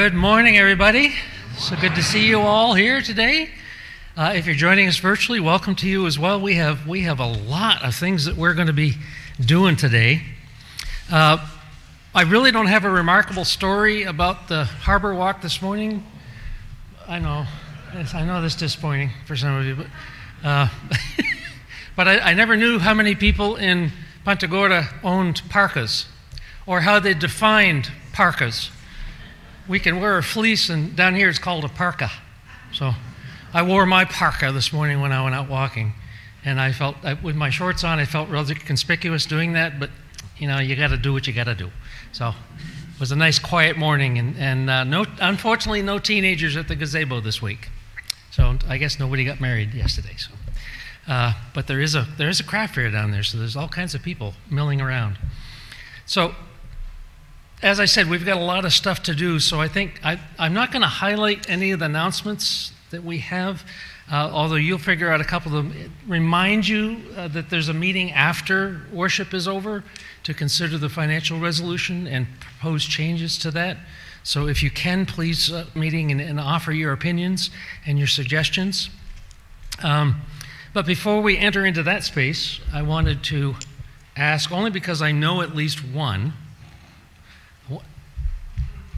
Good morning, everybody. So good to see you all here today. Uh, if you're joining us virtually, welcome to you as well. We have we have a lot of things that we're going to be doing today. Uh, I really don't have a remarkable story about the harbor walk this morning. I know, I know that's disappointing for some of you, but uh, but I, I never knew how many people in Punta Gorda owned parkas, or how they defined parkas we can wear a fleece, and down here it's called a parka. So I wore my parka this morning when I went out walking, and I felt, I, with my shorts on, I felt rather conspicuous doing that, but you know, you got to do what you got to do. So it was a nice, quiet morning, and, and uh, no, unfortunately, no teenagers at the gazebo this week. So I guess nobody got married yesterday. So, uh, but there is a there is a craft fair down there, so there's all kinds of people milling around. So as I said, we've got a lot of stuff to do, so I think I, am not going to highlight any of the announcements that we have, uh, although you'll figure out a couple of them. Remind you uh, that there's a meeting after worship is over to consider the financial resolution and propose changes to that. So if you can, please uh, meeting and, and, offer your opinions and your suggestions. Um, but before we enter into that space, I wanted to ask, only because I know at least one,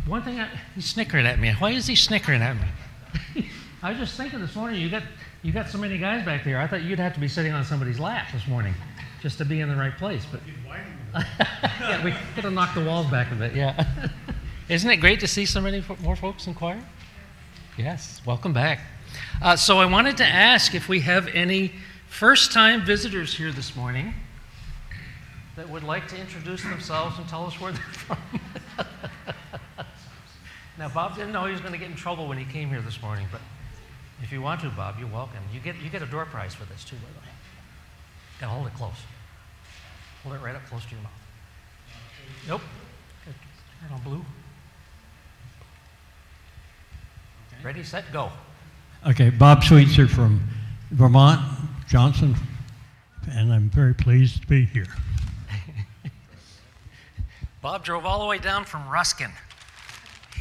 one thing, I, he's snickering at me. Why is he snickering at me? I was just thinking this morning, you got, you got so many guys back there. I thought you'd have to be sitting on somebody's lap this morning just to be in the right place. But yeah, we could have knocked the walls back a bit. Yeah. Isn't it great to see so many more folks in choir? Yes, welcome back. Uh, so I wanted to ask if we have any first-time visitors here this morning that would like to introduce themselves and tell us where they're from. Now, Bob didn't know he was going to get in trouble when he came here this morning, but if you want to, Bob, you're welcome. You get, you get a door prize for this, too, by the way. Got to hold it close. Hold it right up close to your mouth. Nope. Turn on blue. Okay. Ready, set, go. Okay, Bob Sweetser from Vermont, Johnson, and I'm very pleased to be here. Bob drove all the way down from Ruskin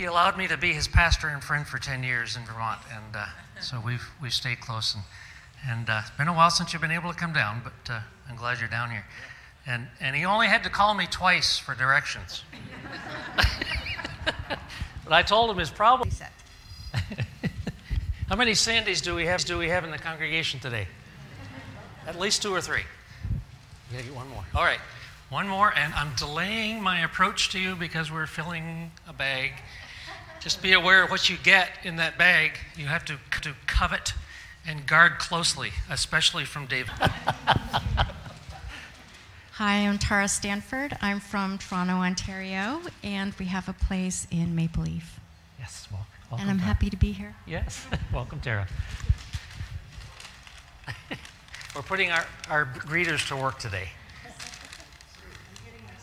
he allowed me to be his pastor and friend for 10 years in Vermont. And uh, so we've, we've stayed close. And, and uh, it's been a while since you've been able to come down, but uh, I'm glad you're down here. And, and he only had to call me twice for directions. but I told him his problem. How many Sandys do we have? Do we have in the congregation today? At least two or three. You gotta get one more. All right, one more, and I'm delaying my approach to you because we're filling a bag just be aware of what you get in that bag. You have to, to covet and guard closely, especially from David. Hi, I'm Tara Stanford. I'm from Toronto, Ontario, and we have a place in Maple Leaf. Yes, well, welcome. And I'm Tara. happy to be here. Yes, welcome, Tara. We're putting our, our greeters to work today.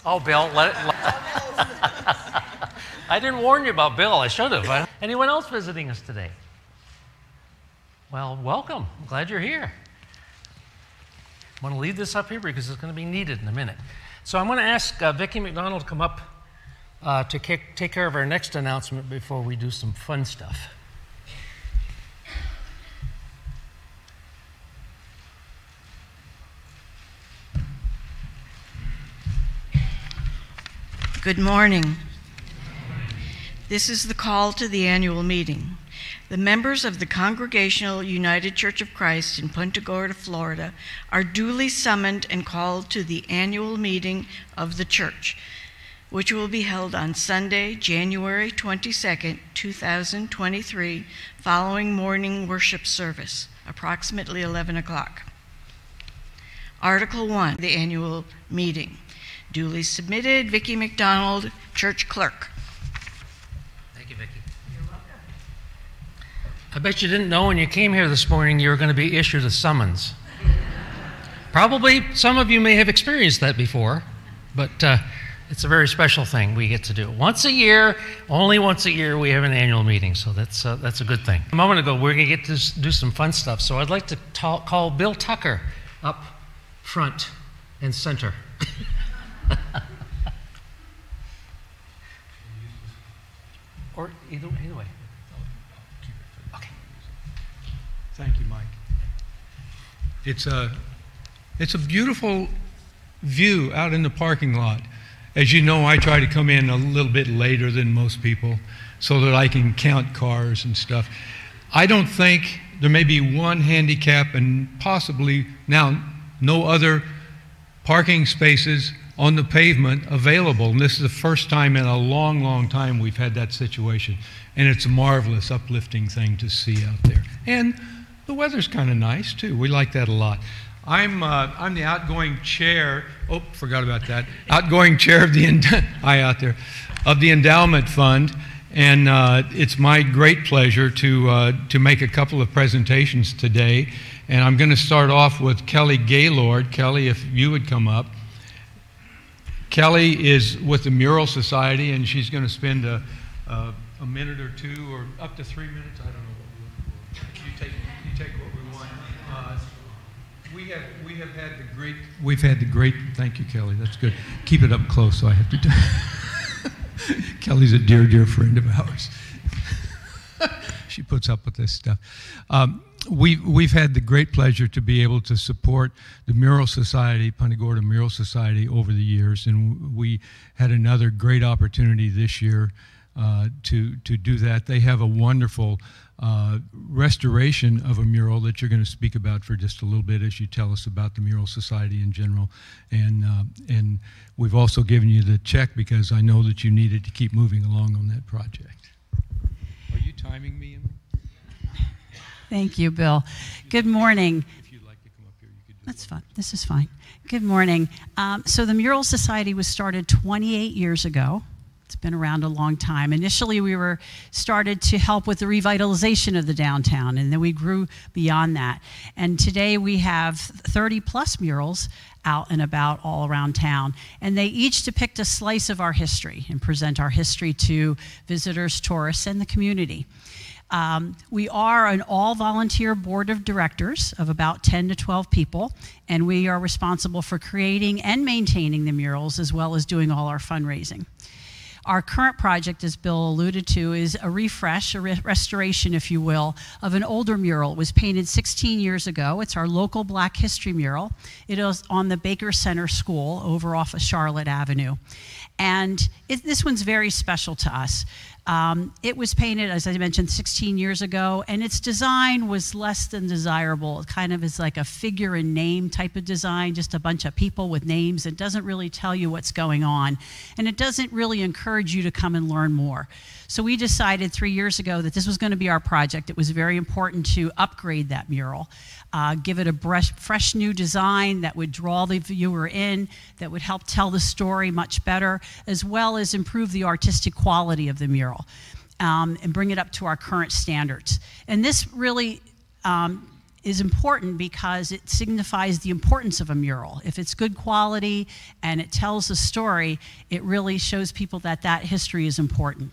Oh, Bill, let it. Let oh, I didn't warn you about Bill. I should have. Anyone else visiting us today? Well, welcome. I'm glad you're here. I'm going to leave this up here because it's going to be needed in a minute. So I'm going to ask uh, Vicki McDonald to come up uh, to kick, take care of our next announcement before we do some fun stuff. Good morning. This is the call to the annual meeting. The members of the Congregational United Church of Christ in Punta Gorda, Florida, are duly summoned and called to the annual meeting of the church, which will be held on Sunday, January 22nd, 2023, following morning worship service, approximately 11 o'clock. Article 1, the annual meeting. Duly submitted, Vicki McDonald, church clerk. I bet you didn't know when you came here this morning you were going to be issued a summons. Probably some of you may have experienced that before, but uh, it's a very special thing we get to do. Once a year, only once a year, we have an annual meeting, so that's, uh, that's a good thing. A moment ago, we're going to get to do some fun stuff, so I'd like to talk, call Bill Tucker up front and center. or either, either way. Okay. Thank you, Mike. It's a, it's a beautiful view out in the parking lot. As you know, I try to come in a little bit later than most people so that I can count cars and stuff. I don't think there may be one handicap and possibly now no other parking spaces on the pavement available. And this is the first time in a long, long time we've had that situation. And it's a marvelous, uplifting thing to see out there. And the weather's kind of nice too. We like that a lot. I'm, uh, I'm the outgoing chair. Oh, forgot about that. Outgoing chair of the I out there of the endowment fund, and uh, it's my great pleasure to uh, to make a couple of presentations today. And I'm going to start off with Kelly Gaylord. Kelly, if you would come up. Kelly is with the Mural Society, and she's going to spend a, a, a minute or two, or up to three minutes. I don't know. You take you take what we want. Uh, we have we have had the great we've had the great thank you Kelly that's good keep it up close so I have to Kelly's a dear dear friend of ours she puts up with this stuff um, we, we've had the great pleasure to be able to support the Mural Society, Punta Gorda Mural Society, over the years, and we had another great opportunity this year uh, to, to do that. They have a wonderful uh, restoration of a mural that you're going to speak about for just a little bit as you tell us about the Mural Society in general. And, uh, and we've also given you the check because I know that you needed to keep moving along on that project. Are you timing me? Thank you, Bill. Good morning. That's fine. This is fine. Good morning. Um, so, the Mural Society was started 28 years ago. It's been around a long time. Initially, we were started to help with the revitalization of the downtown, and then we grew beyond that. And today we have 30 plus murals out and about all around town. And they each depict a slice of our history and present our history to visitors, tourists, and the community. Um, we are an all volunteer board of directors of about 10 to 12 people, and we are responsible for creating and maintaining the murals as well as doing all our fundraising. Our current project, as Bill alluded to, is a refresh, a re restoration, if you will, of an older mural. It was painted 16 years ago. It's our local Black History mural. It is on the Baker Center School over off of Charlotte Avenue. And it, this one's very special to us. Um, it was painted, as I mentioned, 16 years ago, and its design was less than desirable. It kind of is like a figure and name type of design, just a bunch of people with names. It doesn't really tell you what's going on, and it doesn't really encourage you to come and learn more. So we decided three years ago that this was going to be our project. It was very important to upgrade that mural uh, give it a brush, fresh new design that would draw the viewer in, that would help tell the story much better, as well as improve the artistic quality of the mural um, and bring it up to our current standards. And this really um, is important because it signifies the importance of a mural. If it's good quality and it tells a story, it really shows people that that history is important.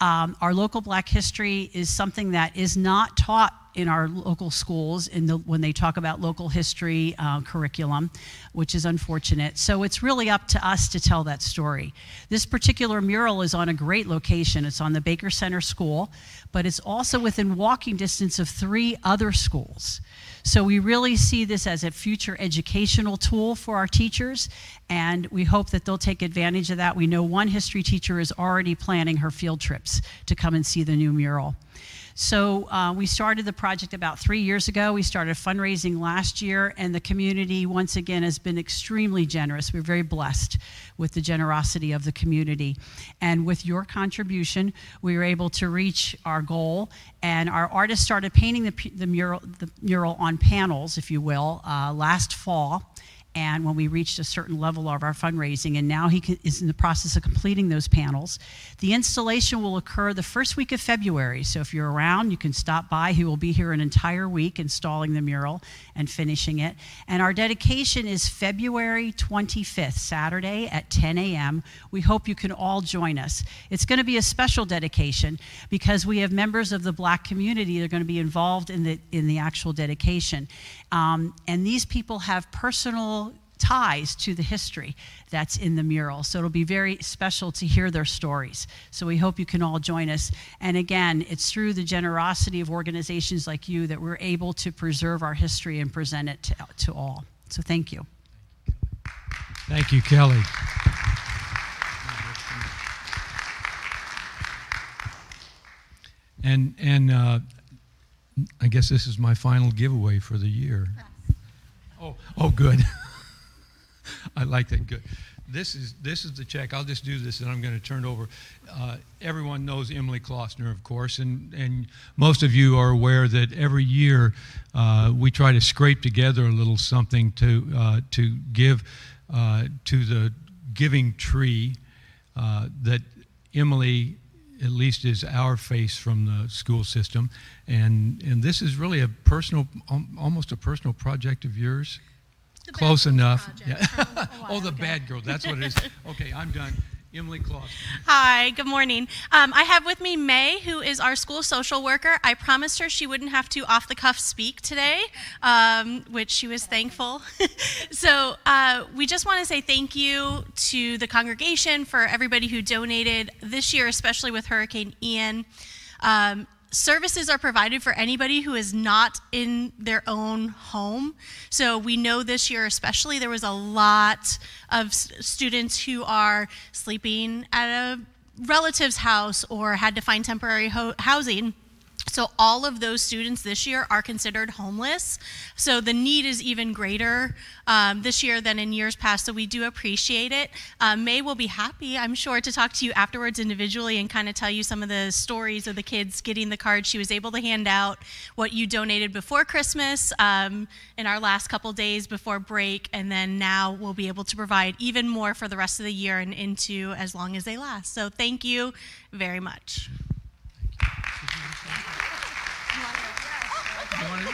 Um, our local black history is something that is not taught in our local schools in the, when they talk about local history uh, curriculum, which is unfortunate. So it's really up to us to tell that story. This particular mural is on a great location. It's on the Baker Center School, but it's also within walking distance of three other schools. So we really see this as a future educational tool for our teachers, and we hope that they'll take advantage of that. We know one history teacher is already planning her field trips to come and see the new mural. So uh, we started the project about three years ago. We started fundraising last year, and the community, once again, has been extremely generous. We're very blessed with the generosity of the community. And with your contribution, we were able to reach our goal. And our artists started painting the, the mural, the mural on panels, if you will, uh, last fall and when we reached a certain level of our fundraising, and now he is in the process of completing those panels. The installation will occur the first week of February, so if you're around, you can stop by. He will be here an entire week installing the mural and finishing it. And our dedication is February 25th, Saturday at 10 a.m. We hope you can all join us. It's going to be a special dedication because we have members of the black community that are going to be involved in the, in the actual dedication. Um, and these people have personal ties to the history that's in the mural. So it'll be very special to hear their stories. So we hope you can all join us. And again, it's through the generosity of organizations like you that we're able to preserve our history and present it to, to all. So thank you. Thank you, Kelly. And, and uh, I guess this is my final giveaway for the year. Oh, oh, good. I like that. Good. This is this is the check. I'll just do this, and I'm going to turn it over. Uh, everyone knows Emily Klossner, of course, and and most of you are aware that every year uh, we try to scrape together a little something to uh, to give uh, to the giving tree uh, that Emily at least is our face from the school system. And, and this is really a personal, almost a personal project of yours. Close enough. Yeah. oh, the bad girl. That's what it is. Okay, I'm done. Emily Claus. Hi, good morning. Um, I have with me May, who is our school social worker. I promised her she wouldn't have to off the cuff speak today, um, which she was thankful. so uh, we just want to say thank you to the congregation for everybody who donated this year, especially with Hurricane Ian. Um, services are provided for anybody who is not in their own home. So we know this year, especially, there was a lot of students who are sleeping at a relative's house or had to find temporary ho- housing. So all of those students this year are considered homeless. So the need is even greater um, this year than in years past. So we do appreciate it. Uh, May will be happy, I'm sure, to talk to you afterwards individually and kind of tell you some of the stories of the kids getting the cards. She was able to hand out what you donated before Christmas um, in our last couple days before break, and then now we'll be able to provide even more for the rest of the year and into as long as they last. So thank you very much.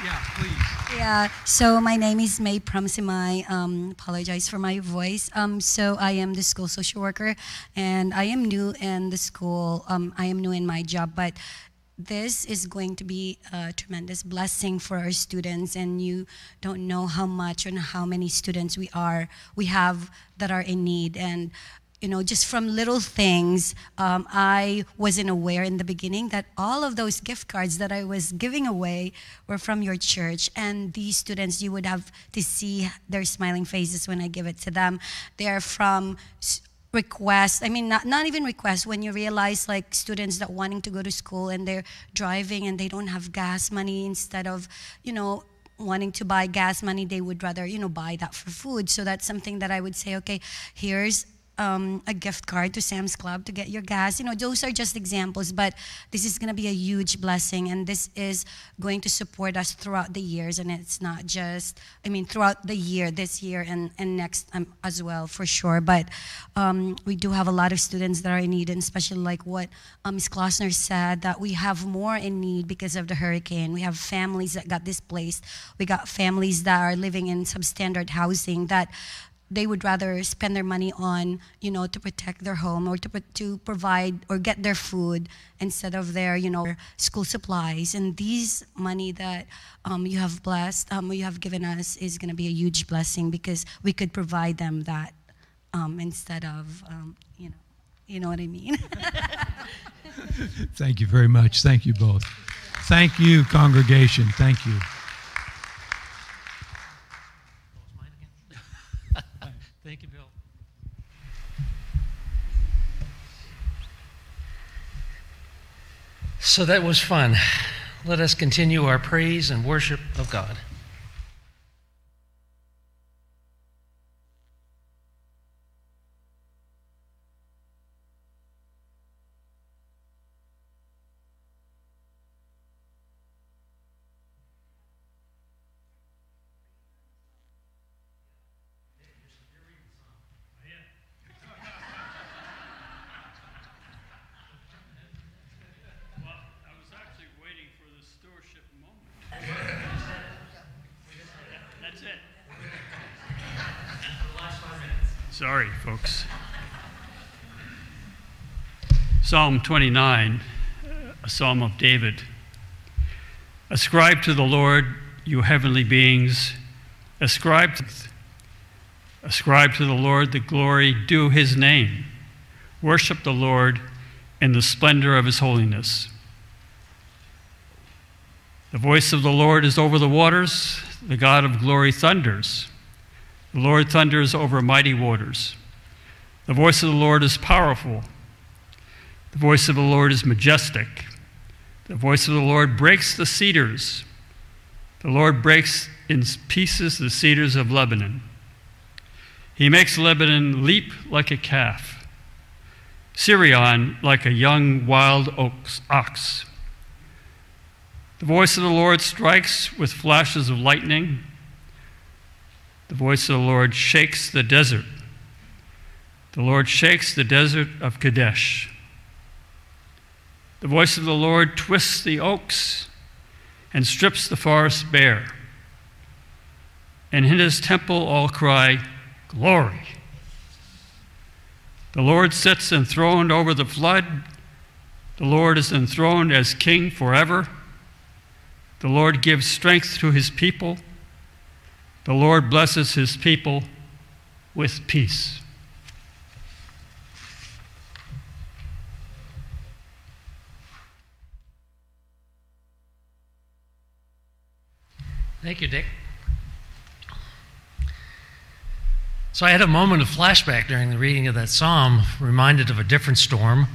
Yeah. Yeah, so my name is May Pramsimai. Um, apologize for my voice. Um, so I am the school social worker, and I am new in the school. Um, I am new in my job, but this is going to be a tremendous blessing for our students and you don't know how much and how many students we are we have that are in need and you know, just from little things, um, I wasn't aware in the beginning that all of those gift cards that I was giving away were from your church. And these students, you would have to see their smiling faces when I give it to them. They are from requests i mean not, not even requests when you realize like students that wanting to go to school and they're driving and they don't have gas money instead of you know wanting to buy gas money they would rather you know buy that for food so that's something that i would say okay here's um, a gift card to Sam's Club to get your gas. You know, those are just examples, but this is going to be a huge blessing, and this is going to support us throughout the years. And it's not just, I mean, throughout the year, this year and, and next um, as well, for sure. But um, we do have a lot of students that are in need, and especially like what um, Ms. Klossner said, that we have more in need because of the hurricane. We have families that got displaced. We got families that are living in substandard housing that they would rather spend their money on, you know, to protect their home or to, to provide or get their food instead of their, you know, school supplies. And these money that um, you have blessed, um, you have given us is going to be a huge blessing because we could provide them that um, instead of, um, you know, you know what I mean. Thank you very much. Thank you both. Thank you, congregation. Thank you. Thank you, Bill. So that was fun. Let us continue our praise and worship of God. Sorry, folks. Psalm 29, a psalm of David. Ascribe to the Lord, you heavenly beings, ascribe to Ascribe to the Lord the glory due his name. Worship the Lord in the splendor of his holiness. The voice of the Lord is over the waters, the God of glory thunders. The Lord thunders over mighty waters. The voice of the Lord is powerful. The voice of the Lord is majestic. The voice of the Lord breaks the cedars. The Lord breaks in pieces the cedars of Lebanon. He makes Lebanon leap like a calf, Sirion like a young wild ox. The voice of the Lord strikes with flashes of lightning. The voice of the Lord shakes the desert. The Lord shakes the desert of Kadesh. The voice of the Lord twists the oaks and strips the forest bare. And in his temple all cry, Glory. The Lord sits enthroned over the flood. The Lord is enthroned as king forever. The Lord gives strength to his people. The Lord blesses his people with peace. Thank you, Dick. So I had a moment of flashback during the reading of that psalm, reminded of a different storm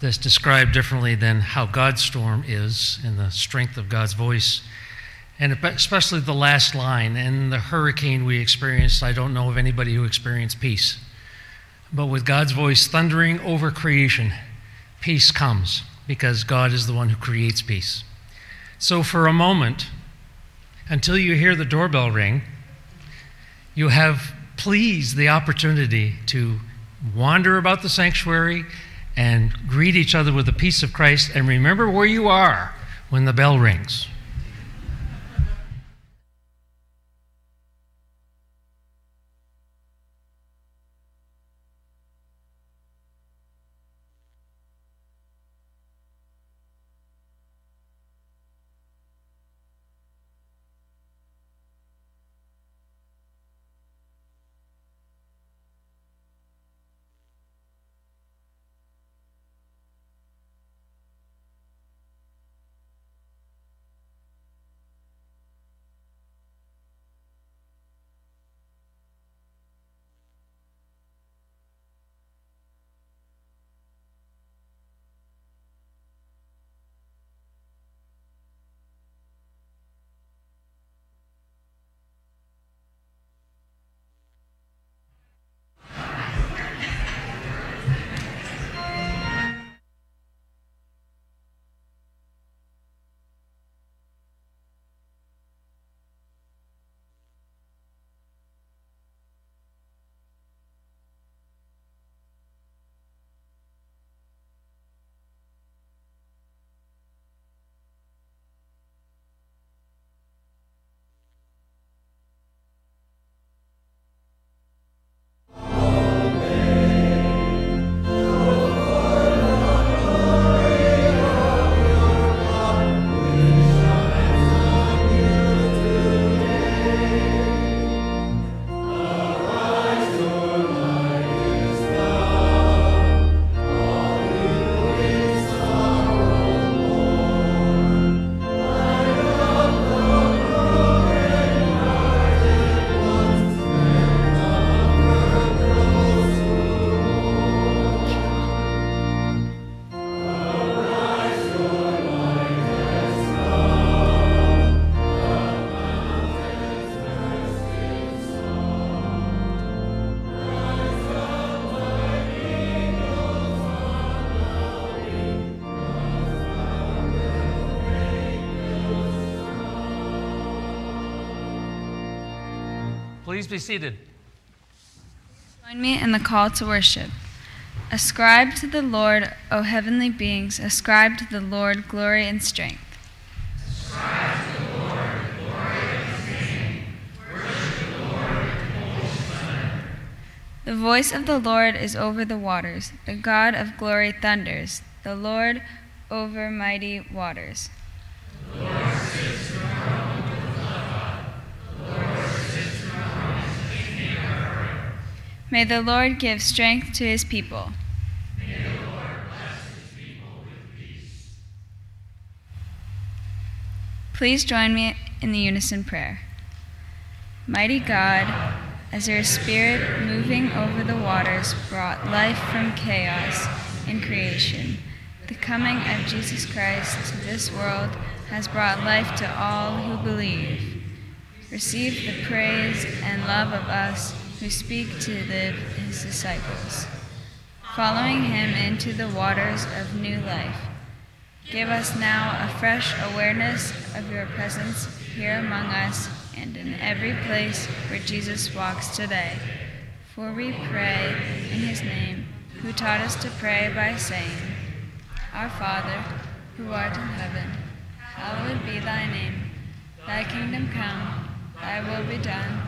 that's described differently than how God's storm is and the strength of God's voice. And especially the last line, and the hurricane we experienced, I don't know of anybody who experienced peace. But with God's voice thundering over creation, peace comes because God is the one who creates peace. So for a moment, until you hear the doorbell ring, you have please the opportunity to wander about the sanctuary and greet each other with the peace of Christ and remember where you are when the bell rings. Please be seated. Join me in the call to worship. Ascribe to the Lord, O heavenly beings, ascribe to the Lord glory and strength. Ascribe to the Lord glory and strength. Worship the Lord in holy splendor. The voice of the Lord is over the waters. The God of glory thunders. The Lord over mighty waters. May the Lord give strength to his people. May the Lord bless his people with peace. Please join me in the unison prayer. Mighty God, as your spirit moving over the waters brought life from chaos in creation, the coming of Jesus Christ to this world has brought life to all who believe. Receive the praise and love of us who speak to the, his disciples, following him into the waters of new life. Give us now a fresh awareness of your presence here among us and in every place where Jesus walks today. For we pray in his name, who taught us to pray by saying, Our Father, who art in heaven, hallowed be thy name. Thy kingdom come, thy will be done,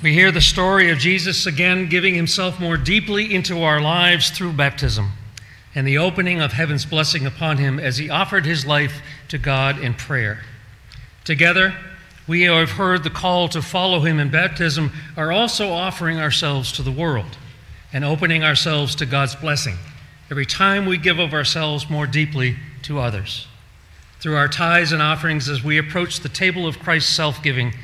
We hear the story of Jesus again giving himself more deeply into our lives through baptism and the opening of heaven's blessing upon him as he offered his life to God in prayer. Together, we who have heard the call to follow him in baptism are also offering ourselves to the world and opening ourselves to God's blessing every time we give of ourselves more deeply to others. Through our tithes and offerings, as we approach the table of Christ's self giving,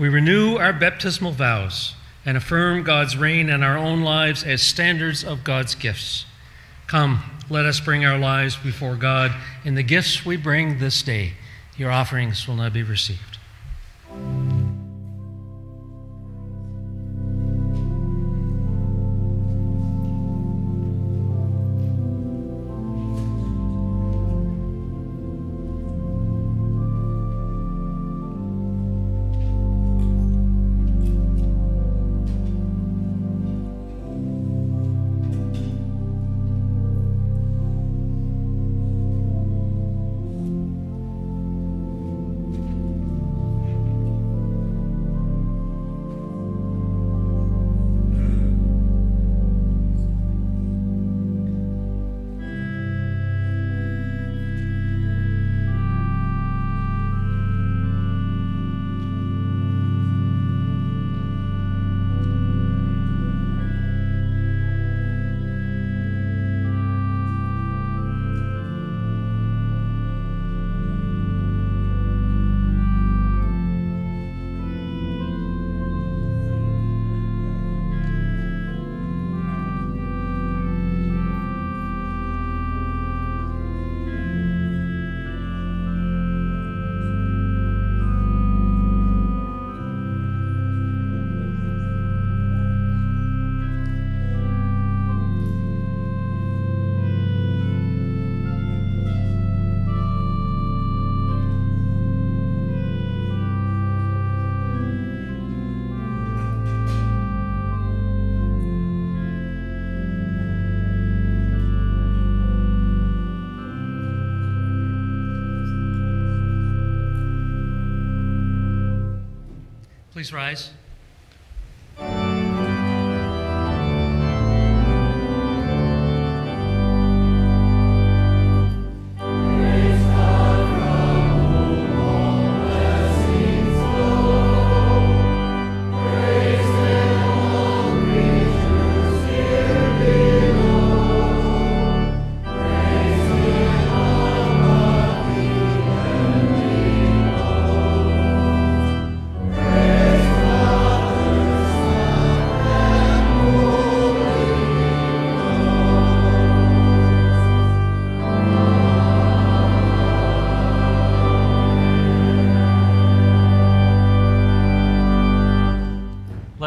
we renew our baptismal vows and affirm God's reign in our own lives as standards of God's gifts. Come, let us bring our lives before God in the gifts we bring this day. Your offerings will now be received. Please rise.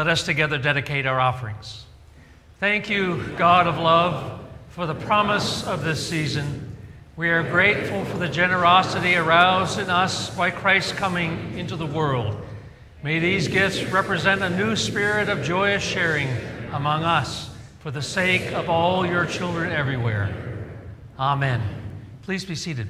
Let us together dedicate our offerings. Thank you, God of love, for the promise of this season. We are grateful for the generosity aroused in us by Christ's coming into the world. May these gifts represent a new spirit of joyous sharing among us for the sake of all your children everywhere. Amen. Please be seated.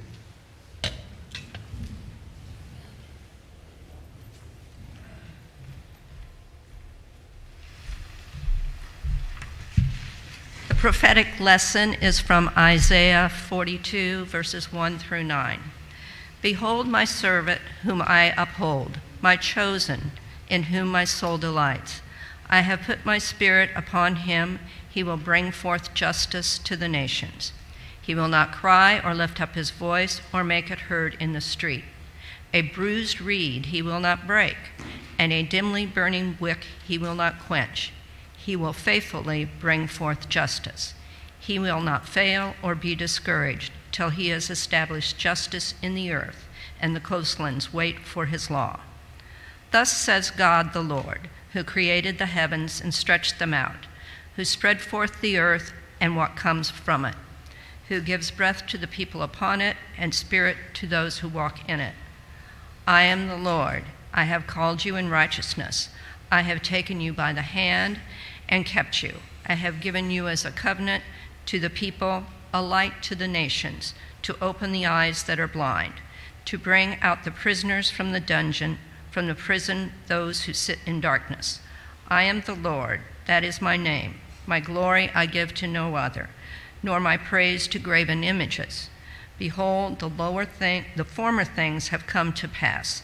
Prophetic lesson is from Isaiah 42, verses 1 through 9. Behold, my servant, whom I uphold, my chosen, in whom my soul delights. I have put my spirit upon him. He will bring forth justice to the nations. He will not cry or lift up his voice or make it heard in the street. A bruised reed he will not break, and a dimly burning wick he will not quench. He will faithfully bring forth justice. He will not fail or be discouraged till he has established justice in the earth, and the coastlands wait for his law. Thus says God the Lord, who created the heavens and stretched them out, who spread forth the earth and what comes from it, who gives breath to the people upon it and spirit to those who walk in it. I am the Lord. I have called you in righteousness. I have taken you by the hand and kept you. I have given you as a covenant to the people, a light to the nations, to open the eyes that are blind, to bring out the prisoners from the dungeon, from the prison those who sit in darkness. I am the Lord, that is my name. My glory I give to no other, nor my praise to graven images. Behold, the lower thing, the former things have come to pass,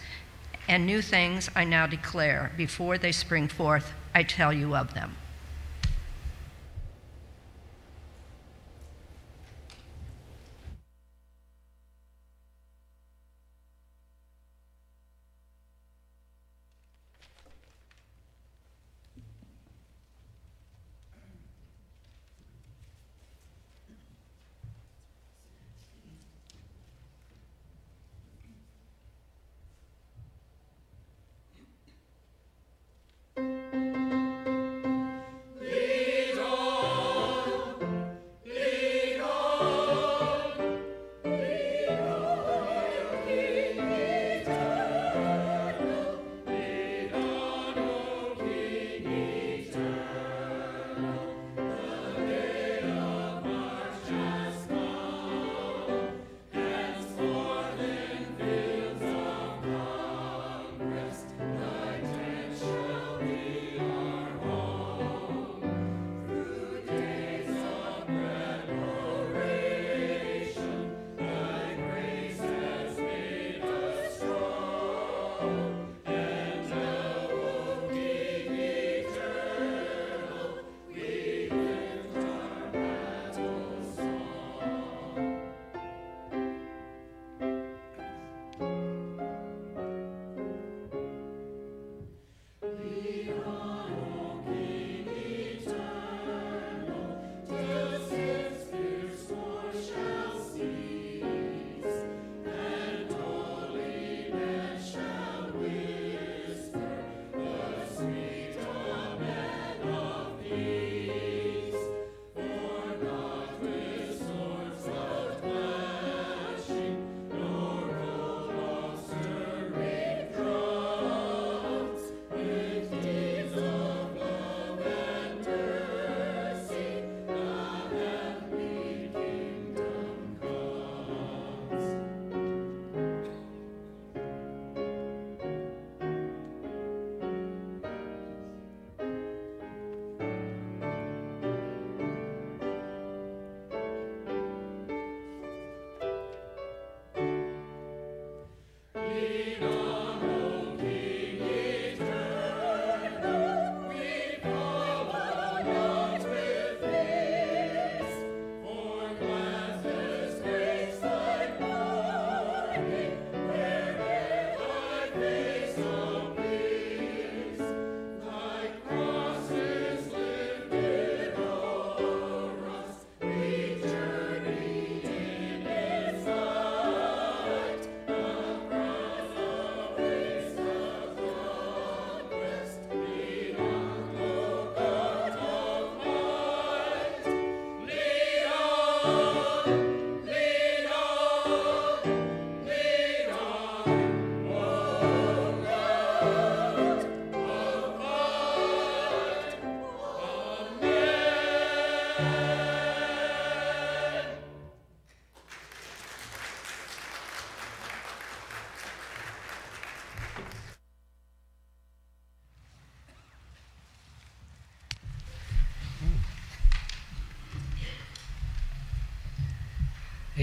and new things I now declare. Before they spring forth, I tell you of them.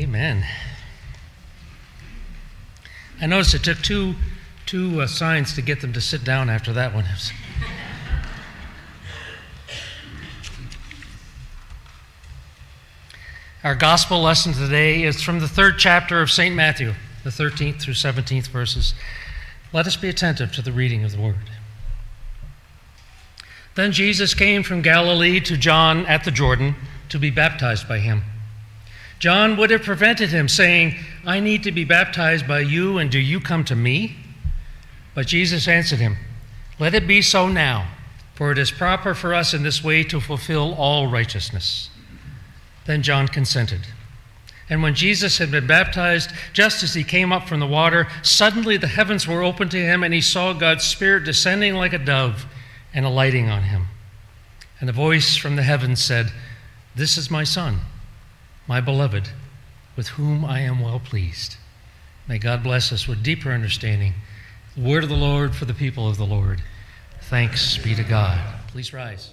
Amen. I noticed it took two, two uh, signs to get them to sit down after that one. Our gospel lesson today is from the third chapter of St. Matthew, the 13th through 17th verses. Let us be attentive to the reading of the word. Then Jesus came from Galilee to John at the Jordan to be baptized by him. John would have prevented him, saying, I need to be baptized by you, and do you come to me? But Jesus answered him, Let it be so now, for it is proper for us in this way to fulfill all righteousness. Then John consented. And when Jesus had been baptized, just as he came up from the water, suddenly the heavens were opened to him, and he saw God's Spirit descending like a dove and alighting on him. And a voice from the heavens said, This is my Son my beloved, with whom I am well pleased. May God bless us with deeper understanding. Word of the Lord for the people of the Lord. Thanks be to God. Please rise.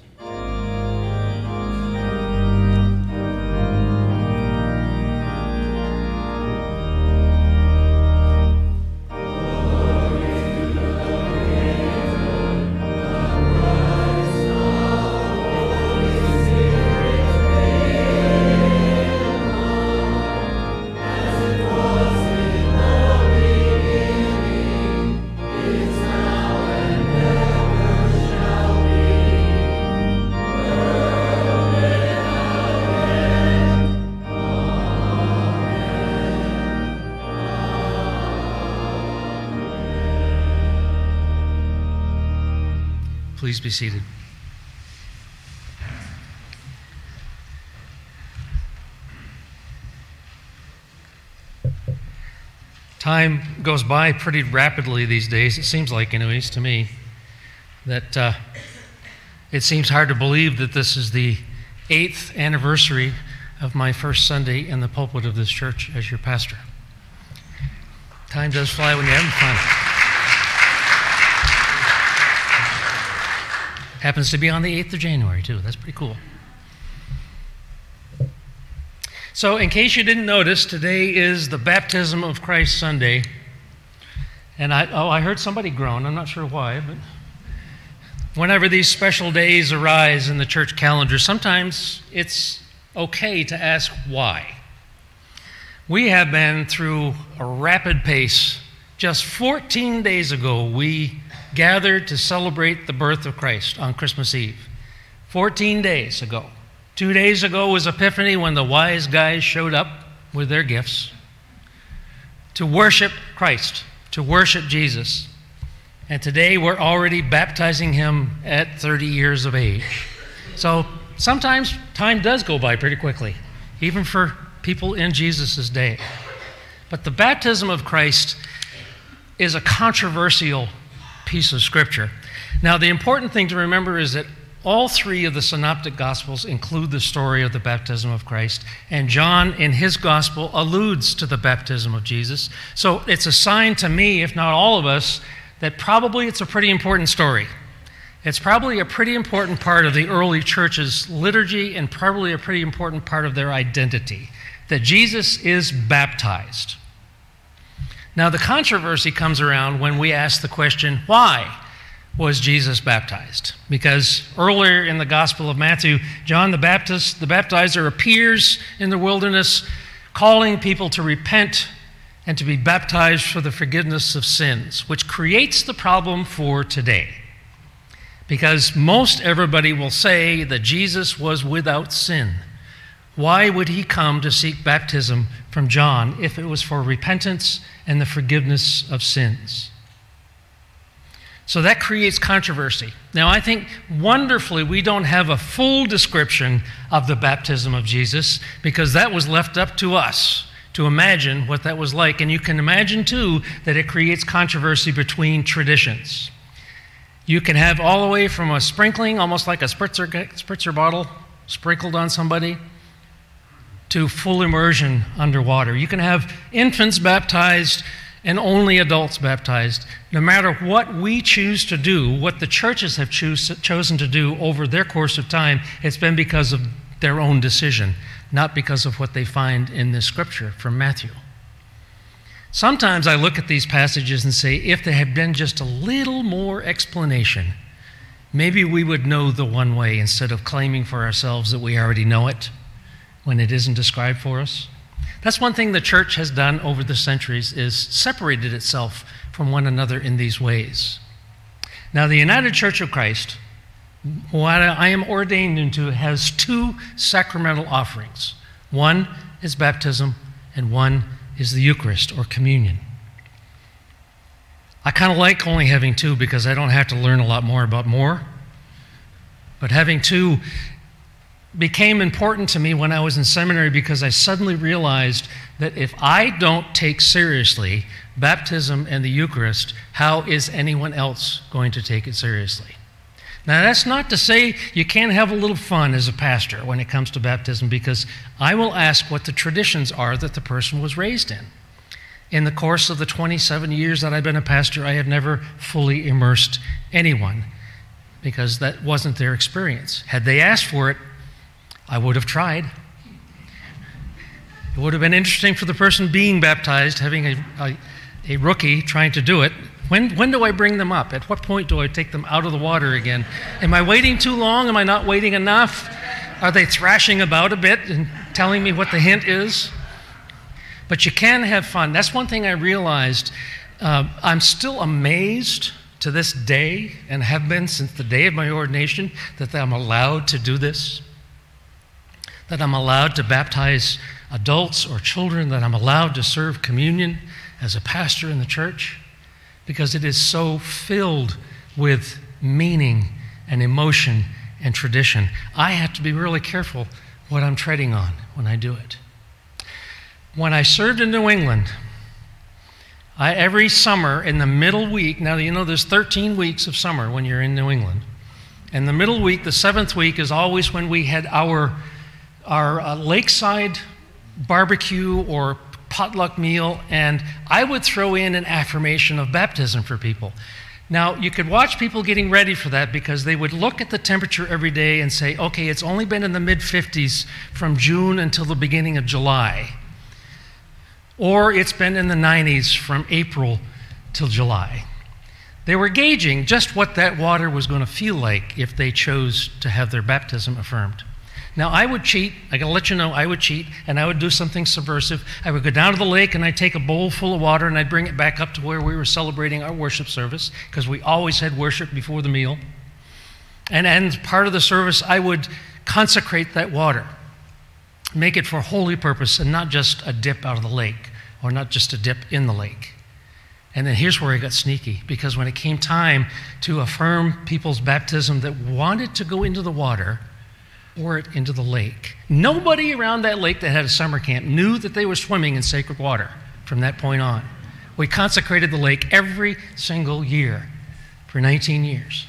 Please be seated. Time goes by pretty rapidly these days, it seems like, anyways, to me. That uh, it seems hard to believe that this is the eighth anniversary of my first Sunday in the pulpit of this church as your pastor. Time does fly when you're having fun. Happens to be on the 8th of January, too. That's pretty cool. So, in case you didn't notice, today is the Baptism of Christ Sunday. And I, oh, I heard somebody groan. I'm not sure why, but whenever these special days arise in the church calendar, sometimes it's okay to ask why. We have been through a rapid pace. Just 14 days ago, we gathered to celebrate the birth of Christ on Christmas Eve. 14 days ago. Two days ago was Epiphany when the wise guys showed up with their gifts to worship Christ, to worship Jesus. And today we're already baptizing him at 30 years of age. So sometimes time does go by pretty quickly, even for people in Jesus' day. But the baptism of Christ is a controversial piece of scripture. Now, the important thing to remember is that all three of the synoptic gospels include the story of the baptism of Christ, and John, in his gospel, alludes to the baptism of Jesus. So it's a sign to me, if not all of us, that probably it's a pretty important story. It's probably a pretty important part of the early church's liturgy and probably a pretty important part of their identity that Jesus is baptized. Now, the controversy comes around when we ask the question, why was Jesus baptized? Because earlier in the Gospel of Matthew, John the Baptist, the baptizer, appears in the wilderness calling people to repent and to be baptized for the forgiveness of sins, which creates the problem for today. Because most everybody will say that Jesus was without sin. Why would he come to seek baptism from John if it was for repentance and the forgiveness of sins? So that creates controversy. Now, I think wonderfully we don't have a full description of the baptism of Jesus because that was left up to us to imagine what that was like. And you can imagine, too, that it creates controversy between traditions. You can have all the way from a sprinkling, almost like a spritzer, spritzer bottle sprinkled on somebody, to full immersion underwater. You can have infants baptized and only adults baptized. No matter what we choose to do, what the churches have chosen to do over their course of time, it's been because of their own decision, not because of what they find in this scripture from Matthew. Sometimes I look at these passages and say, if there had been just a little more explanation, maybe we would know the one way instead of claiming for ourselves that we already know it when it isn't described for us. That's one thing the church has done over the centuries is separated itself from one another in these ways. Now, the United Church of Christ, what I am ordained into, has two sacramental offerings. One is baptism, and one is the Eucharist or communion. I kind of like only having two because I don't have to learn a lot more about more. But having two became important to me when I was in seminary because I suddenly realized that if I don't take seriously baptism and the Eucharist, how is anyone else going to take it seriously? Now, that's not to say you can't have a little fun as a pastor when it comes to baptism, because I will ask what the traditions are that the person was raised in. In the course of the 27 years that I've been a pastor, I have never fully immersed anyone because that wasn't their experience. Had they asked for it, I would have tried. It would have been interesting for the person being baptized, having a, a, a rookie trying to do it, when, when do I bring them up? At what point do I take them out of the water again? Am I waiting too long? Am I not waiting enough? Are they thrashing about a bit and telling me what the hint is? But you can have fun. That's one thing I realized. Uh, I'm still amazed to this day, and have been since the day of my ordination, that I'm allowed to do this. That I'm allowed to baptize adults or children, that I'm allowed to serve communion as a pastor in the church because it is so filled with meaning and emotion and tradition. I have to be really careful what I'm treading on when I do it. When I served in New England, I, every summer in the middle week, now you know there's 13 weeks of summer when you're in New England. And the middle week, the seventh week, is always when we had our, our uh, lakeside barbecue or potluck meal, and I would throw in an affirmation of baptism for people. Now, you could watch people getting ready for that because they would look at the temperature every day and say, okay, it's only been in the mid 50s from June until the beginning of July. Or it's been in the 90s from April till July. They were gauging just what that water was going to feel like if they chose to have their baptism affirmed. Now, I would cheat. I gotta let you know, I would cheat, and I would do something subversive. I would go down to the lake and I'd take a bowl full of water and I'd bring it back up to where we were celebrating our worship service, because we always had worship before the meal. And as part of the service, I would consecrate that water, make it for holy purpose, and not just a dip out of the lake, or not just a dip in the lake. And then here's where I got sneaky, because when it came time to affirm people's baptism that wanted to go into the water, or it into the lake. Nobody around that lake that had a summer camp knew that they were swimming in sacred water from that point on. We consecrated the lake every single year for 19 years.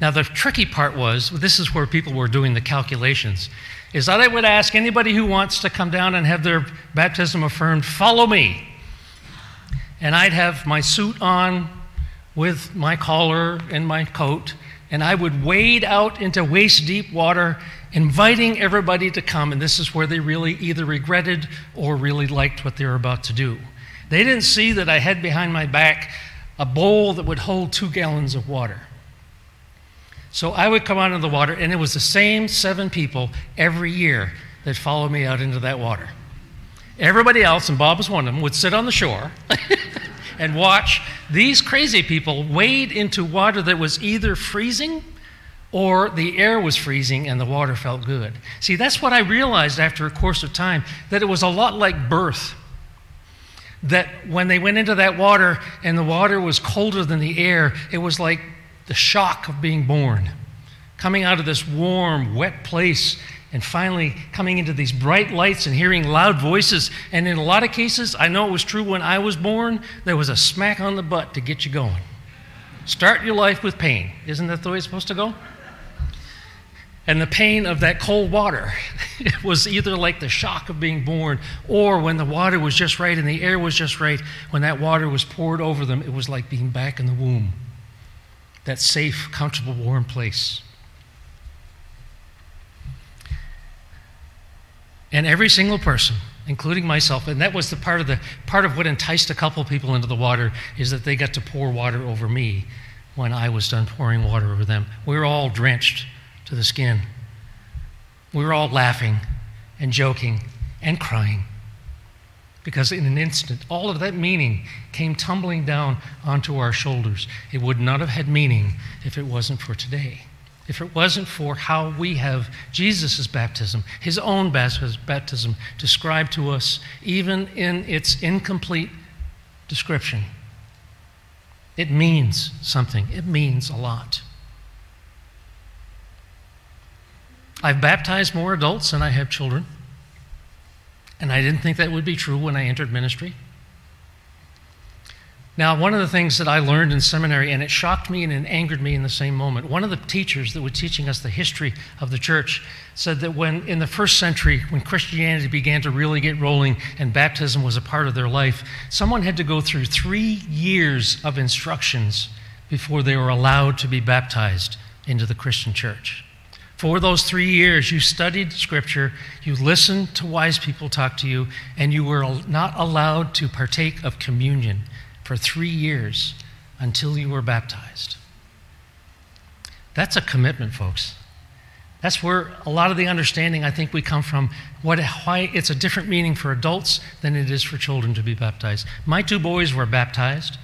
Now, the tricky part was this is where people were doing the calculations is that I would ask anybody who wants to come down and have their baptism affirmed, follow me. And I'd have my suit on with my collar and my coat, and I would wade out into waist deep water, inviting everybody to come. And this is where they really either regretted or really liked what they were about to do. They didn't see that I had behind my back a bowl that would hold two gallons of water. So I would come out of the water, and it was the same seven people every year that followed me out into that water. Everybody else, and Bob was one of them, would sit on the shore and watch these crazy people wade into water that was either freezing or the air was freezing and the water felt good. See, that's what I realized after a course of time that it was a lot like birth. That when they went into that water and the water was colder than the air, it was like the shock of being born. Coming out of this warm, wet place and finally coming into these bright lights and hearing loud voices. And in a lot of cases, I know it was true when I was born, there was a smack on the butt to get you going. Start your life with pain. Isn't that the way it's supposed to go? And the pain of that cold water it was either like the shock of being born, or when the water was just right and the air was just right, when that water was poured over them, it was like being back in the womb. That safe, comfortable, warm place. And every single person, including myself, and that was the part of the part of what enticed a couple people into the water is that they got to pour water over me when I was done pouring water over them. We were all drenched to the skin. We were all laughing and joking and crying because in an instant, all of that meaning came tumbling down onto our shoulders. It would not have had meaning if it wasn't for today. If it wasn't for how we have Jesus' baptism, his own baptism, described to us, even in its incomplete description, it means something. It means a lot. I've baptized more adults than I have children. And I didn't think that would be true when I entered ministry. Now, one of the things that I learned in seminary, and it shocked me and it angered me in the same moment, one of the teachers that was teaching us the history of the church said that when, in the first century, when Christianity began to really get rolling and baptism was a part of their life, someone had to go through three years of instructions before they were allowed to be baptized into the Christian church. For those three years, you studied Scripture, you listened to wise people talk to you, and you were not allowed to partake of communion for three years until you were baptized. That's a commitment, folks. That's where a lot of the understanding I think we come from. What, why it's a different meaning for adults than it is for children to be baptized. My two boys were baptized.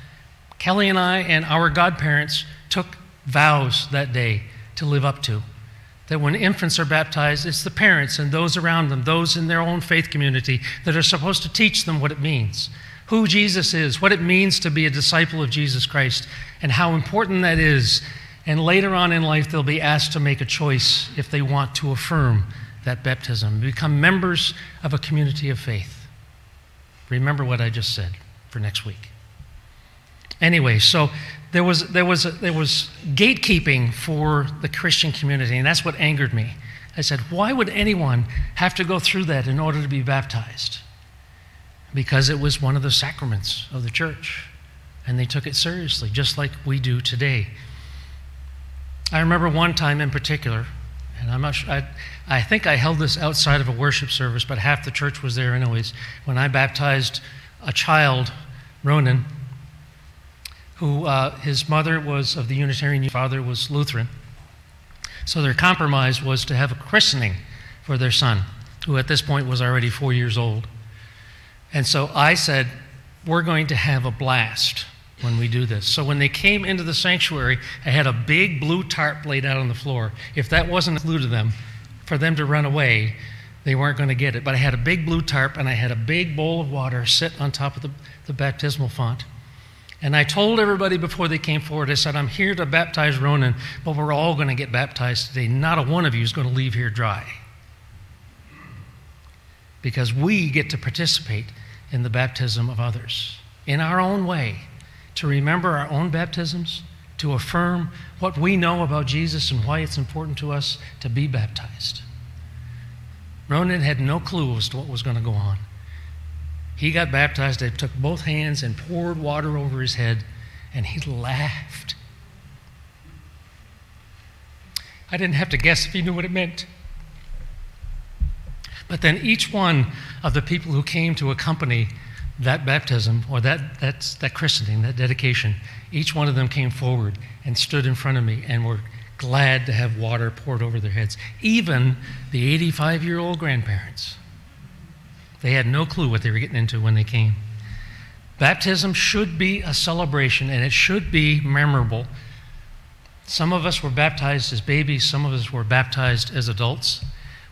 Kelly and I and our godparents took vows that day to live up to that when infants are baptized, it's the parents and those around them, those in their own faith community, that are supposed to teach them what it means, who Jesus is, what it means to be a disciple of Jesus Christ, and how important that is. And later on in life, they'll be asked to make a choice if they want to affirm that baptism, become members of a community of faith. Remember what I just said for next week. Anyway, so there was, there, was, there was gatekeeping for the Christian community, and that's what angered me. I said, why would anyone have to go through that in order to be baptized? Because it was one of the sacraments of the church, and they took it seriously, just like we do today. I remember one time in particular, and I'm not sure, I, I think I held this outside of a worship service, but half the church was there, anyways, when I baptized a child, Ronan who uh, his mother was of the Unitarian, father was Lutheran. So their compromise was to have a christening for their son, who at this point was already four years old. And so I said, We're going to have a blast when we do this. So when they came into the sanctuary, I had a big blue tarp laid out on the floor. If that wasn't a clue to them, for them to run away, they weren't going to get it. But I had a big blue tarp and I had a big bowl of water sit on top of the, the baptismal font. And I told everybody before they came forward, I said, I'm here to baptize Ronan, but we're all going to get baptized today. Not a one of you is going to leave here dry. Because we get to participate in the baptism of others in our own way, to remember our own baptisms, to affirm what we know about Jesus and why it's important to us to be baptized. Ronan had no clue as to what was going to go on. He got baptized. They took both hands and poured water over his head, and he laughed. I didn't have to guess if he knew what it meant. But then each one of the people who came to accompany that baptism or that, that, that christening, that dedication, each one of them came forward and stood in front of me and were glad to have water poured over their heads. Even the 85 year old grandparents. They had no clue what they were getting into when they came. Baptism should be a celebration and it should be memorable. Some of us were baptized as babies, some of us were baptized as adults.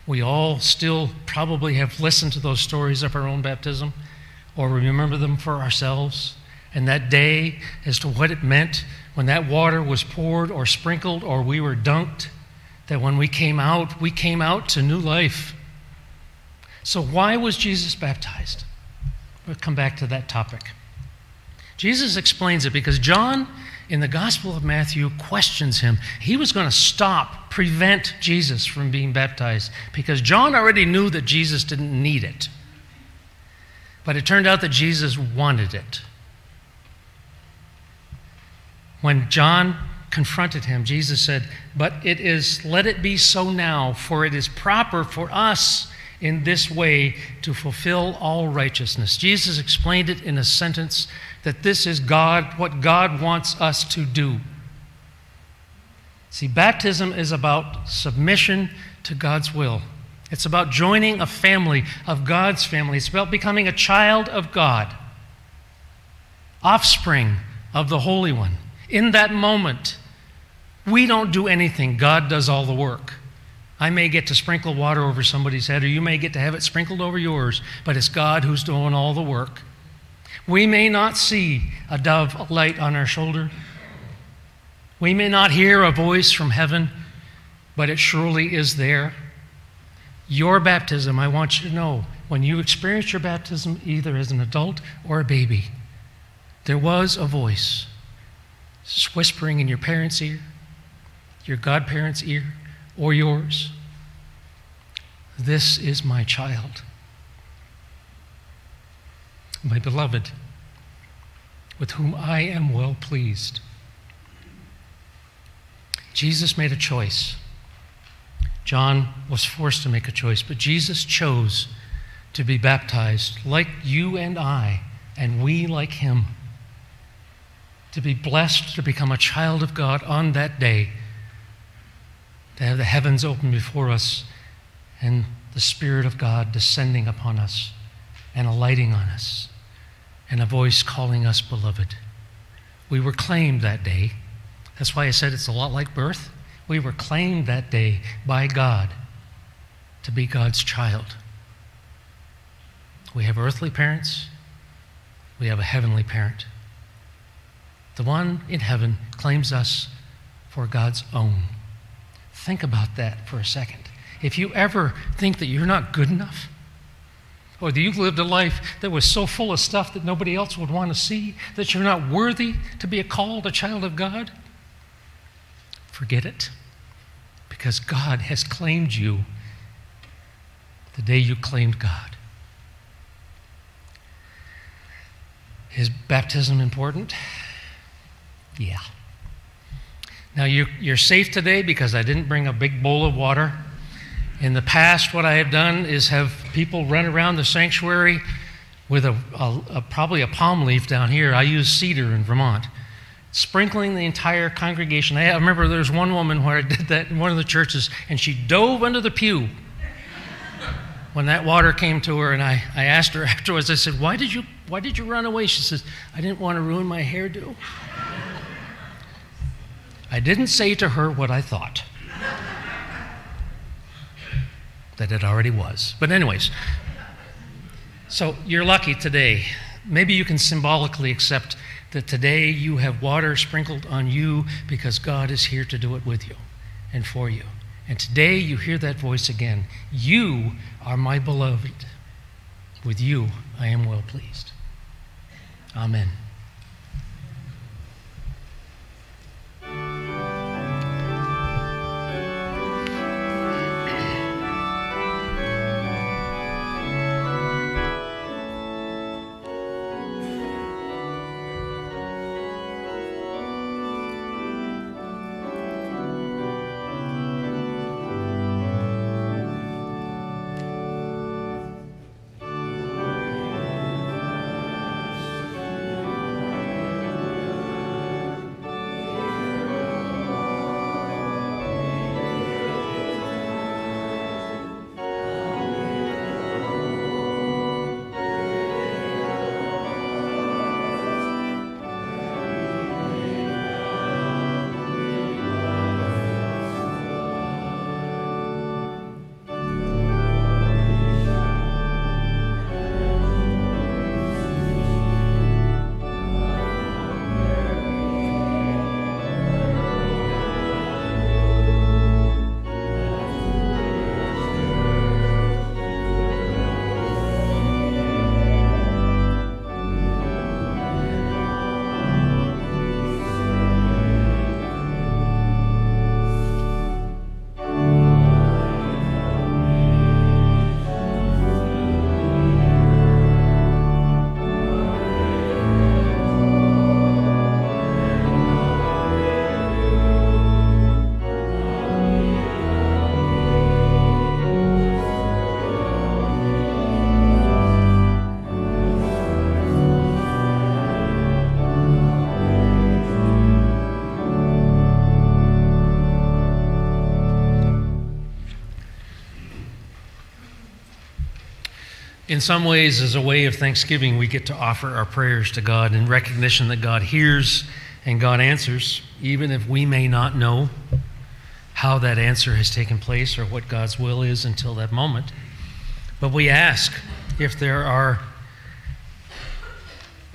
We all still probably have listened to those stories of our own baptism or remember them for ourselves. And that day as to what it meant when that water was poured or sprinkled or we were dunked, that when we came out, we came out to new life. So, why was Jesus baptized? We'll come back to that topic. Jesus explains it because John, in the Gospel of Matthew, questions him. He was going to stop, prevent Jesus from being baptized because John already knew that Jesus didn't need it. But it turned out that Jesus wanted it. When John confronted him, Jesus said, But it is, let it be so now, for it is proper for us in this way to fulfill all righteousness. Jesus explained it in a sentence that this is God, what God wants us to do. See, baptism is about submission to God's will. It's about joining a family of God's family. It's about becoming a child of God, offspring of the Holy One. In that moment, we don't do anything, God does all the work. I may get to sprinkle water over somebody's head, or you may get to have it sprinkled over yours, but it's God who's doing all the work. We may not see a dove light on our shoulder. We may not hear a voice from heaven, but it surely is there. Your baptism, I want you to know, when you experience your baptism, either as an adult or a baby, there was a voice whispering in your parents' ear, your godparents' ear, or yours. This is my child, my beloved, with whom I am well pleased. Jesus made a choice. John was forced to make a choice, but Jesus chose to be baptized like you and I, and we like him. To be blessed to become a child of God on that day, to have the heavens open before us and the Spirit of God descending upon us and alighting on us, and a voice calling us beloved. We were claimed that day. That's why I said it's a lot like birth. We were claimed that day by God to be God's child. We have earthly parents, we have a heavenly parent. The one in heaven claims us for God's own. Think about that for a second. If you ever think that you're not good enough, or that you've lived a life that was so full of stuff that nobody else would want to see, that you're not worthy to be called a child of God, forget it because God has claimed you the day you claimed God. Is baptism important? Yeah. Now, you, you're safe today because I didn't bring a big bowl of water. In the past, what I have done is have people run around the sanctuary with a, a, a probably a palm leaf down here. I use cedar in Vermont sprinkling the entire congregation. I remember there was one woman where I did that in one of the churches, and she dove under the pew when that water came to her. And I, I asked her afterwards, I said, why did, you, why did you run away? She says, I didn't want to ruin my hairdo. I didn't say to her what I thought. That it already was. But, anyways, so you're lucky today. Maybe you can symbolically accept that today you have water sprinkled on you because God is here to do it with you and for you. And today you hear that voice again. You are my beloved. With you I am well pleased. Amen. In some ways, as a way of thanksgiving, we get to offer our prayers to God in recognition that God hears and God answers, even if we may not know how that answer has taken place or what God's will is until that moment. But we ask if there are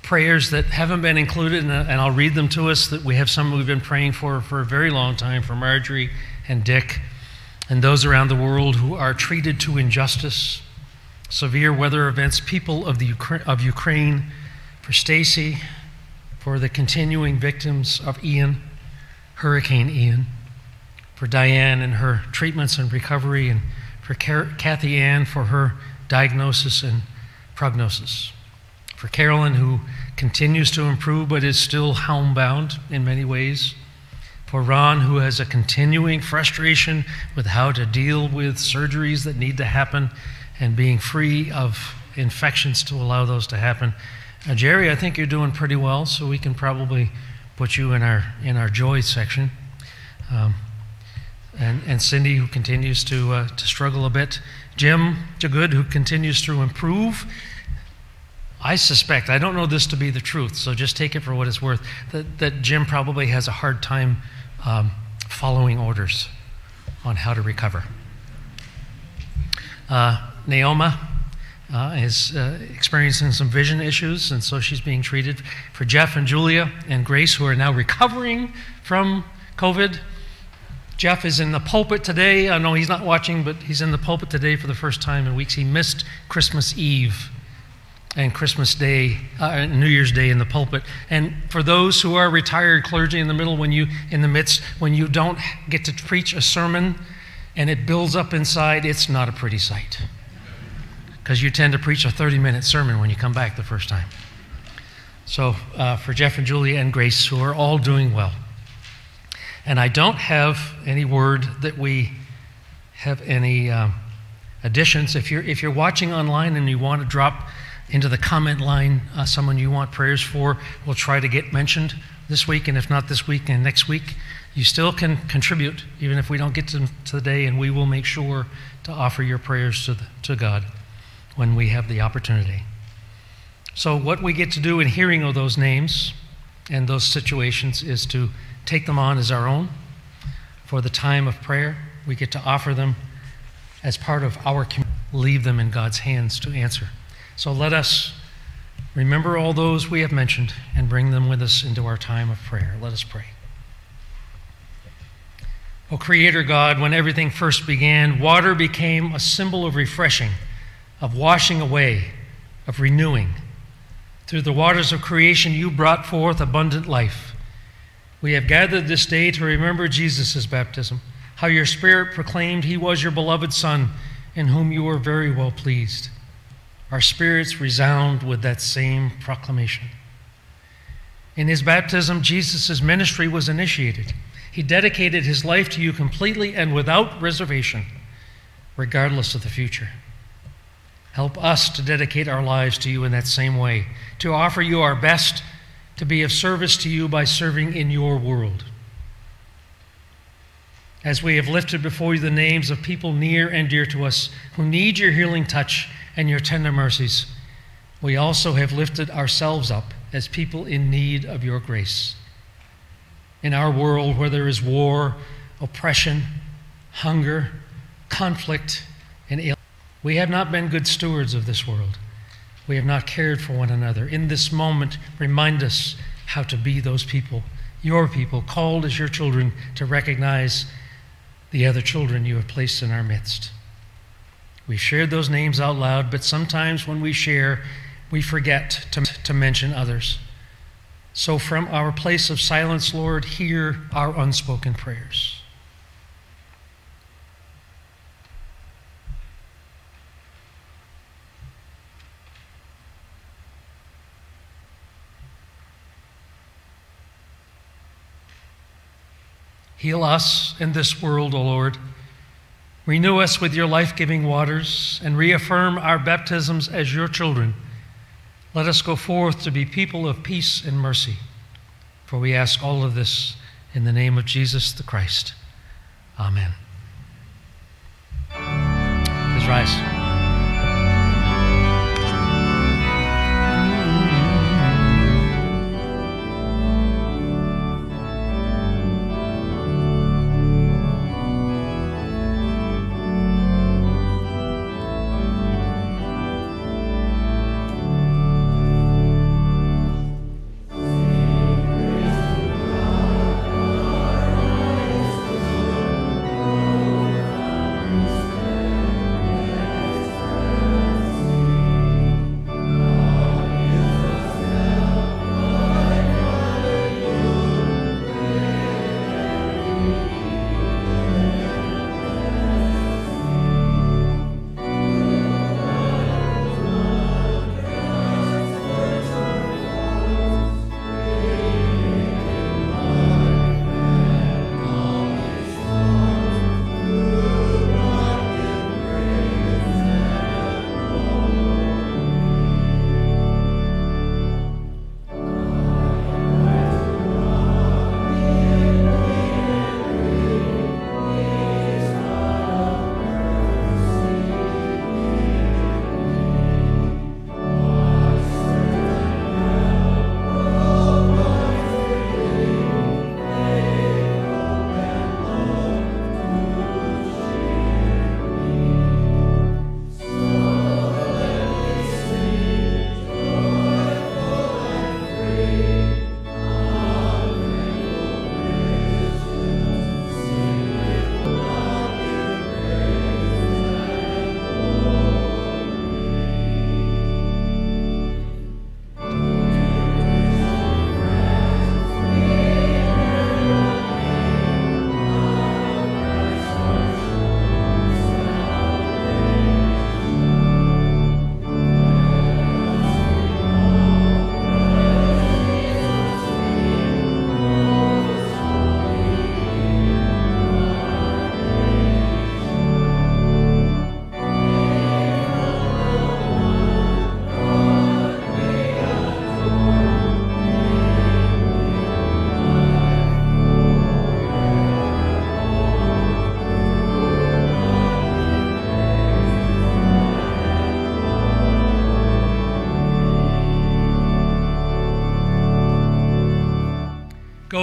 prayers that haven't been included, and I'll read them to us. That we have some we've been praying for for a very long time for Marjorie and Dick, and those around the world who are treated to injustice, severe weather events, people of the of Ukraine, for Stacy, for the continuing victims of Ian, Hurricane Ian, for Diane and her treatments and recovery, and for Kathy Ann for her diagnosis and prognosis. For Carolyn, who continues to improve but is still homebound in many ways. For Ron, who has a continuing frustration with how to deal with surgeries that need to happen and being free of infections to allow those to happen. Uh, Jerry, I think you're doing pretty well, so we can probably put you in our in our joy section. Um, and, and Cindy, who continues to uh, to struggle a bit. Jim Jagood, who continues to improve. I suspect, I don't know this to be the truth, so just take it for what it's worth, that, that Jim probably has a hard time um, following orders on how to recover. Uh, Naoma uh, is uh, experiencing some vision issues, and so she's being treated. For Jeff and Julia and Grace, who are now recovering from COVID, Jeff is in the pulpit today. I know he's not watching, but he's in the pulpit today for the first time in weeks. He missed Christmas Eve and Christmas Day, uh, New Year's Day in the pulpit. And for those who are retired clergy in the middle, when you in the midst, when you don't get to preach a sermon and it builds up inside, it's not a pretty sight. Because you tend to preach a 30 minute sermon when you come back the first time. So uh, for Jeff and Julia and Grace, who are all doing well. And I don't have any word that we have any um, additions. If you're, if you're watching online and you want to drop into the comment line uh, someone you want prayers for, we'll try to get mentioned this week. And if not this week and next week, you still can contribute, even if we don't get to, to the day, and we will make sure to offer your prayers to, the, to God when we have the opportunity. So, what we get to do in hearing of those names and those situations is to take them on as our own for the time of prayer. We get to offer them as part of our community, leave them in God's hands to answer. So let us remember all those we have mentioned and bring them with us into our time of prayer. Let us pray. O Creator God, when everything first began, water became a symbol of refreshing, of washing away, of renewing. Through the waters of creation, you brought forth abundant life. We have gathered this day to remember Jesus' baptism, how your Spirit proclaimed he was your beloved Son, in whom you were very well pleased. Our spirits resound with that same proclamation. In his baptism, Jesus' ministry was initiated. He dedicated his life to you completely and without reservation, regardless of the future. Help us to dedicate our lives to you in that same way, to offer you our best to be of service to you by serving in your world. As we have lifted before you the names of people near and dear to us who need your healing touch and your tender mercies, we also have lifted ourselves up as people in need of your grace. In our world where there is war, oppression, hunger, conflict, and ill, we have not been good stewards of this world. We have not cared for one another. In this moment, remind us how to be those people, your people, called as your children to recognize the other children you have placed in our midst. We've shared those names out loud, but sometimes when we share, we forget to, to mention others. So, from our place of silence, Lord, hear our unspoken prayers. Heal us in this world, O Lord. Renew us with your life giving waters and reaffirm our baptisms as your children. Let us go forth to be people of peace and mercy. For we ask all of this in the name of Jesus the Christ. Amen. Please rise.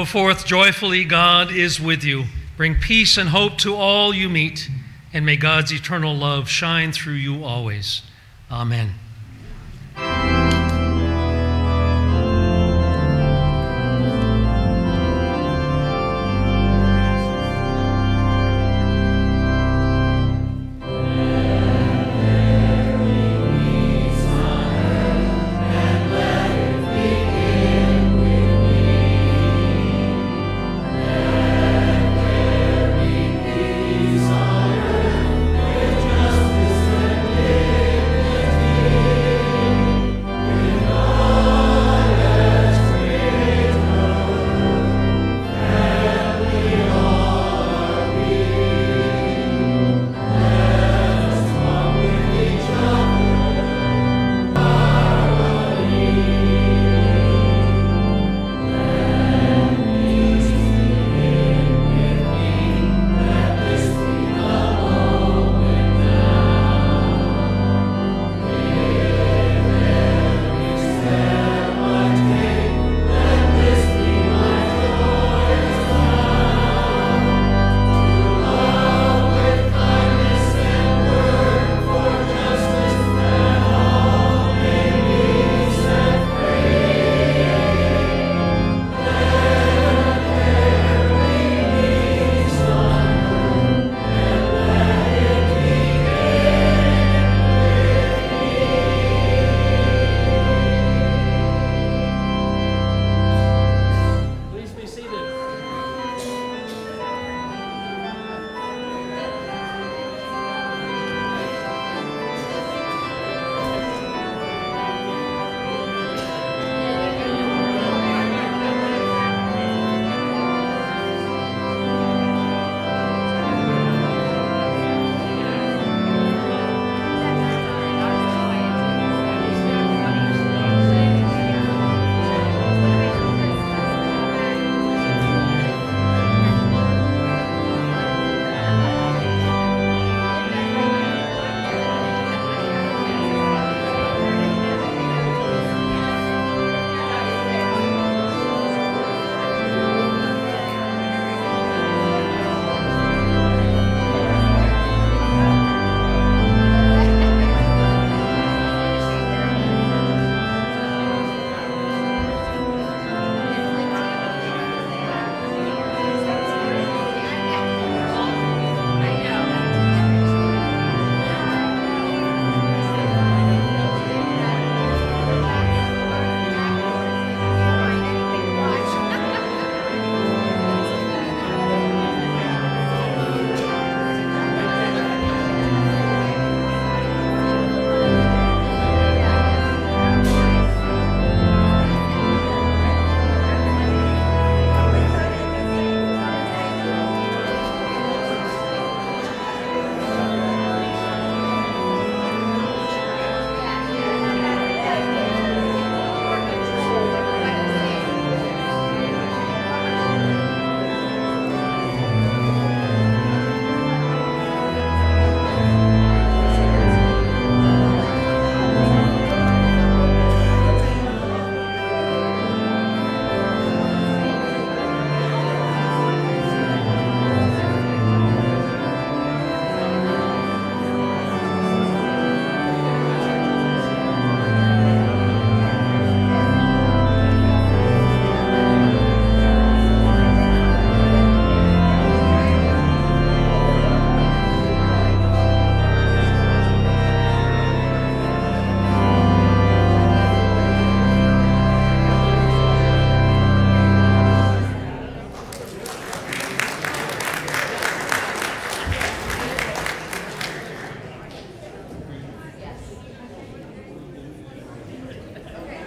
Go forth joyfully, God is with you. Bring peace and hope to all you meet, and may God's eternal love shine through you always. Amen.